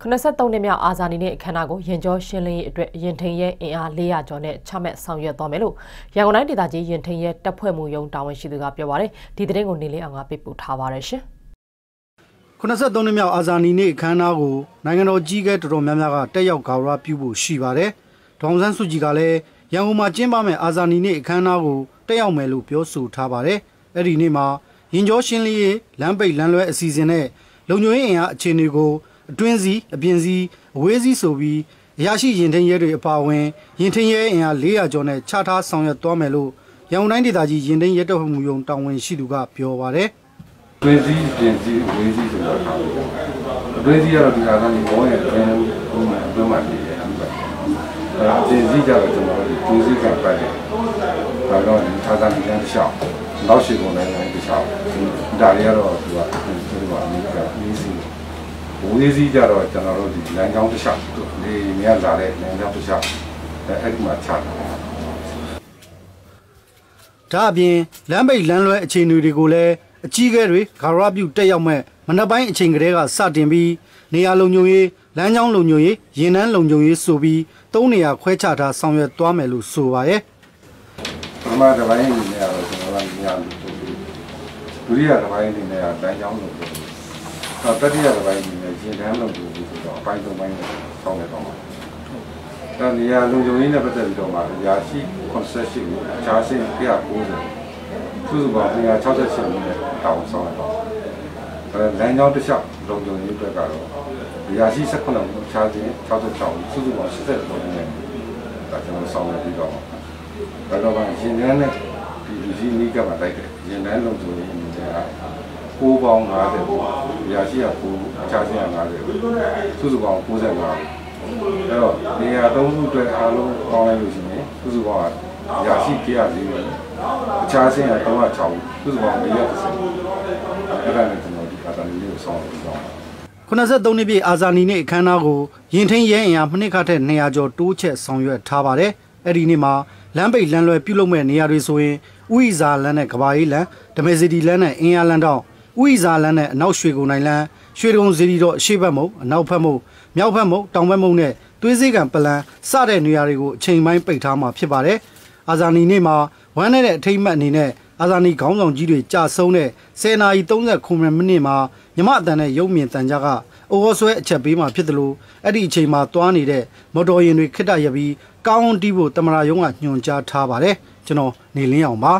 83နှစ်မြောက်အာဇာနည်နေ့အခမ်းအနားကိုရင်ကျော်ရှင်းလင်းရေးအတွက်ရင်ထိန်ရဲအင်အား400ကျော်နဲ့ချမှတ်ဆောင်ရွက်သွားမယ်လို့ရန်ကုန်တိုင်းဒေသကြီးရင်ထိန်ရဲတပ်ဖွဲ့မှုရုံးတာဝန်ရှိသူကပြောပါတယ်ဒီသတင်းကိုနေလေးအောင်ကပေးပို့ထားပါတယ်ရှင်83နှစ်မြောက်အာဇာနည်နေ့အခမ်းအနားကိုနိုင်ငံတော်ကြီးကဲတော်တော်များများကတက်ရောက်ဂါရပြုဖို့ရှိပါတယ်ဒေါန်ဆန်းစုကြည်ကလည်းရန်ကုန်မှာကျင်းပမယ့်အာဇာနည်နေ့အခမ်းအနားကိုတက်ရောက်မယ်လို့ပြောဆိုထားပါတယ်အဲ့ဒီနေ့မှာရင်ကျော်ရှင်းလင်းရေးလမ်းပိတ်လမ်းလွဲအစီအစဉ်နဲ့လုံခြုံရေးအင်အားအခြေအနေကို အတွင်းစီအပြင်စီအဝေးစီဆိုပြီးအရာရှိရင်ထင်းရဲတွေအပါအဝင်ရင်ထင်းရဲအင်အား400ကျော်နဲ့ချထားဆောင်ရွက်သွားမယ်လို့ရန်ကုန်တိုင်းဒေသကြီးရင်ထင်းရဲတပ်ဖွဲ့မှုရုံးတာဝန်ရှိသူကပြောပါတယ်။အတွင်းစီအပြင်စီအဝေးစီဆိုတော့အတွင်းစီကတော့ဒီကကနေဘောရဲ့အတွင်းဟိုမှာအတွင်းမှာနေရတယ်အဲ့ဒါအပြင်စီကြတော့ကျွန်တော်တို့တွင်းစီကပတ်တယ်။ဒါတော့ဒီသာသနာ့ကျမ်းတစ်လျှောက်နောက်ရှိကုန်တိုင်းတိုင်းတစ်လျှောက်ဒါတွေကတော့သူကဒီလိုပါအနည်းကအနည်း စီဝေးစည်းကြတော့ကျွန်တော်တို့ဒီလမ်းကြောင်းတစ်လျှောက်ဒီမြတ်လာတဲ့လမ်းကြောင်းတစ်လျှောက်အဲအဲ့ဒီမှာချတာဒါအပြင်လမ်းပိတ်လမ်းလွဲအခြေအနေတွေကိုလည်းအကြီးအကဲတွေဂါရပြုတက်ရောက်မဲ့မနက်ပိုင်းအချိန်ကလေးကစတင်ပြီးနေရာလုံခြုံရေးလမ်းကြောင်းလုံခြုံရေးရင်နှန်းလုံခြုံရေးဆိုပြီးသုံးနေရာခွဲခြားထားဆောင်ရွက်သွားမယ်လို့ဆိုပါရဲ့ပထမတစ်ပိုင်းအနေနဲ့ကတော့ကျွန်တော်ကနေရာလူဒုတိယတစ်ပိုင်းအနေနဲ့ကလမ်းကြောင်းလုံခြုံရေးတော့တတိယတစ်ပိုင်းအနေနဲ့ ရင်တန်းလုံခြုံရေးဆိုတော့အပိုင်းသုံးပိုင်းနဲ့ဆောင်းရတော့မှာ။ဒါနေရာလုံခြုံရေးနဲ့ပတ်သက်ပြီးတော့မှရာရှိ concession ကိုအခြားစဉ်190စုစုပေါင်း168မိနစ်တောင်းဆောင်းရတော့။အဲလမ်းကြောင်းတစ်လျှောက်လုံခြုံရေးအတွက်ကတော့ရာရှိ18မိနစ်အခြားစဉ်66စုစုပေါင်း83မိနစ်ဒါကျွန်တော်ဆောင်းရပြီးတော့ဒါတော့ရင်တန်းနဲ့ဒီလူကြီးနီးကမှလိုက်တယ်ရင်တန်းလုံခြုံရေးအနေနဲ့ 6ပေါင်း50ပေါ့။ရာရှိက9အခြားရှိက50စုစုပေါင်း95အဲ့တော့နေရာသုံးခုအတွက်အားလုံးပေါင်းလိုက်လို့ရှိရင်စုစုပေါင်းကရာရှိ140ပဲအခြားရှိက306စုစုပေါင်း130အဲ့ဒါနဲ့ကျွန်တော်ဒီအာတာနီလေးကိုဆောင်းပြီးတော့83နှစ်ပြည့်အာဇာနည်နေ့အခမ်းအနားကိုရင်ထင်းရဲအင်အားမနစ်ခတဲ့200ကျော်တိုးချက်ဆောင်ရွက်ထားပါတယ်။အဲ့ဒီနေ့မှာလမ်းပိတ်လမ်းလွဲပြုလုပ်မဲ့နေရာတွေဆိုရင်ဥိဇာလမ်းနဲ့ကဘာရေးလမ်းဓမေစီတီလမ်းနဲ့အင်းအားလမ်းတောင် ဥိဇာလန်းနဲ့အနောက်ရွှေကုန်နိုင်လန်းရွှေတုံဇီရီတော့အရှိဘက်မုံအနောက်ဘက်မုံမြောက်ဘက်မုံတောင်ဘက်မုံနဲ့သွေးစည်းကံပလန်စတဲ့နေရာတွေကိုအချိန်ပိုင်းပိတ်ထားမှာဖြစ်ပါတယ်။အာဇာနည်နေ့မှာဝမ်းနဲ့တဲ့အထိမ့်မှတ်အနေနဲ့အာဇာနည်ခေါင်းဆောင်ကြီးတွေကြာဆုံးတဲ့10နာရီ39မိနစ်မှာမြမအတန်နဲ့ရုပ်မြင်တန်ကြကအိုဟောဆွဲအချက်ပေးမှာဖြစ်တယ်လို့အဲ့ဒီအချိန်မှာတွားနေတဲ့မော်တော်ယာဉ်တွေခိတရပြီးကောင်းတီးဖို့တမရာယုံကညွှန်ကြားထားပါတယ်ကျွန်တော်နေလင်းအောင်ပါ